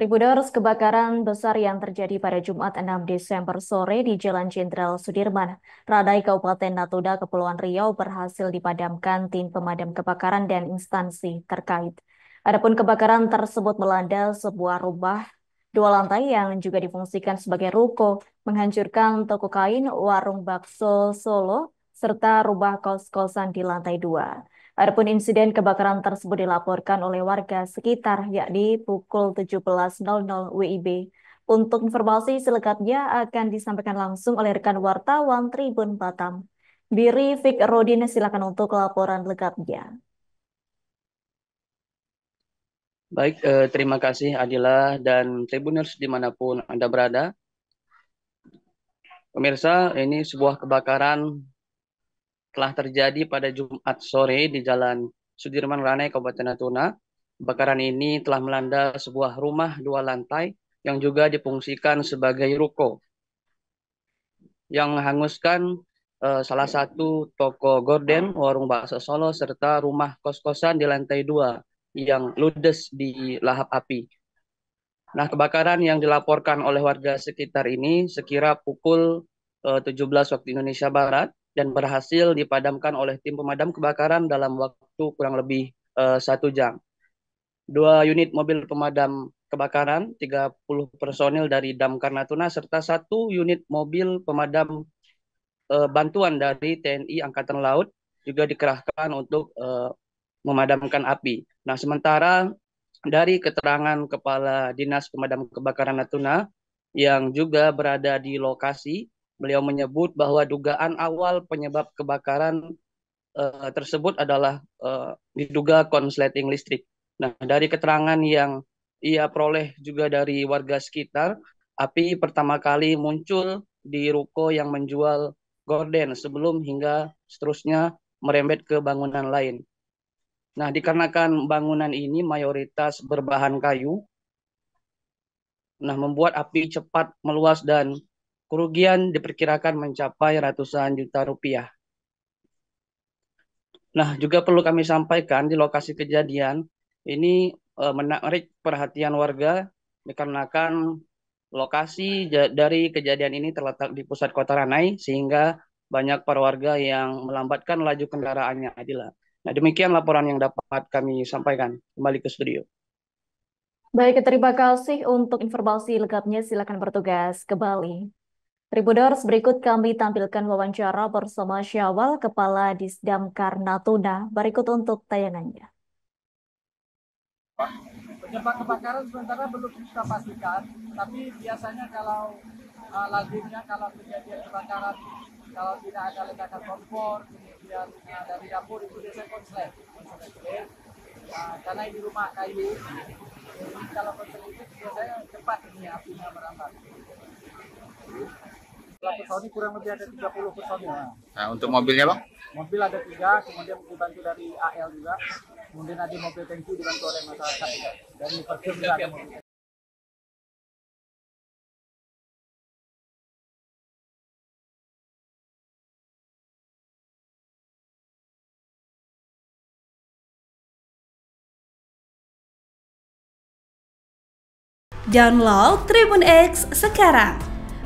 Tribuners kebakaran besar yang terjadi pada Jumat 6 Desember sore di Jalan Jenderal Sudirman, Radai Kabupaten Natuna, Kepulauan Riau berhasil dipadamkan tim pemadam kebakaran dan instansi terkait. Adapun kebakaran tersebut melanda sebuah rumah dua lantai yang juga difungsikan sebagai ruko, menghancurkan toko kain, warung bakso Solo, serta rumah kos-kosan di lantai dua. Adapun insiden kebakaran tersebut dilaporkan oleh warga sekitar yakni pukul 17.00 WIB. Untuk informasi selengkapnya akan disampaikan langsung oleh rekan wartawan Tribun Batam. Biri Fik Rodin silakan untuk laporan lengkapnya. Baik, eh, terima kasih Adila dan Tribuners di mana pun Anda berada. Pemirsa, ini sebuah kebakaran telah terjadi pada Jumat sore di Jalan Sudirman Ranai, Kabupaten Natuna. Kebakaran ini telah melanda sebuah rumah dua lantai yang juga difungsikan sebagai ruko. Yang menghanguskan uh, salah satu toko gorden, warung bakso Solo, serta rumah kos-kosan di lantai dua yang ludes di lahap api. Nah, kebakaran yang dilaporkan oleh warga sekitar ini sekira pukul uh, 17 waktu Indonesia Barat dan berhasil dipadamkan oleh tim pemadam kebakaran dalam waktu kurang lebih uh, satu jam. Dua unit mobil pemadam kebakaran, 30 personil dari Damkar Natuna, serta satu unit mobil pemadam uh, bantuan dari TNI Angkatan Laut juga dikerahkan untuk uh, memadamkan api. Nah, sementara dari keterangan Kepala Dinas Pemadam Kebakaran Natuna yang juga berada di lokasi, Beliau menyebut bahwa dugaan awal penyebab kebakaran uh, tersebut adalah uh, diduga konsleting listrik. Nah, dari keterangan yang ia peroleh juga dari warga sekitar, api pertama kali muncul di ruko yang menjual gorden sebelum hingga seterusnya merembet ke bangunan lain. Nah, dikarenakan bangunan ini mayoritas berbahan kayu, nah membuat api cepat meluas dan Kerugian diperkirakan mencapai ratusan juta rupiah. Nah, juga perlu kami sampaikan di lokasi kejadian ini e, menarik perhatian warga dikarenakan lokasi dari kejadian ini terletak di pusat kota Ranai sehingga banyak para warga yang melambatkan laju kendaraannya Adila. Nah, demikian laporan yang dapat kami sampaikan. Kembali ke studio. Baik, terima kasih untuk informasi lengkapnya. Silakan bertugas kembali. Tribuners, berikut kami tampilkan wawancara bersama Syawal, Kepala Disdamkar Natuna. Berikut untuk tayangannya. Penyebab kebakaran sementara belum kita pastikan, tapi biasanya kalau uh, lazimnya kalau kejadian kebakaran kalau tidak ada ledakan kompor, kemudian uh, dari dapur itu biasanya konslet, uh, karena ini rumah kayu, jadi kalau konslet itu biasanya cepat ini apinya merambat personil kurang lebih ada 30 personil. Nah, untuk mobilnya bang? Mobil ada tiga, kemudian dibantu dari AL juga, kemudian ada mobil tangki dibantu oleh masyarakat juga. Dan percum juga ada mobil. Download Tribun X sekarang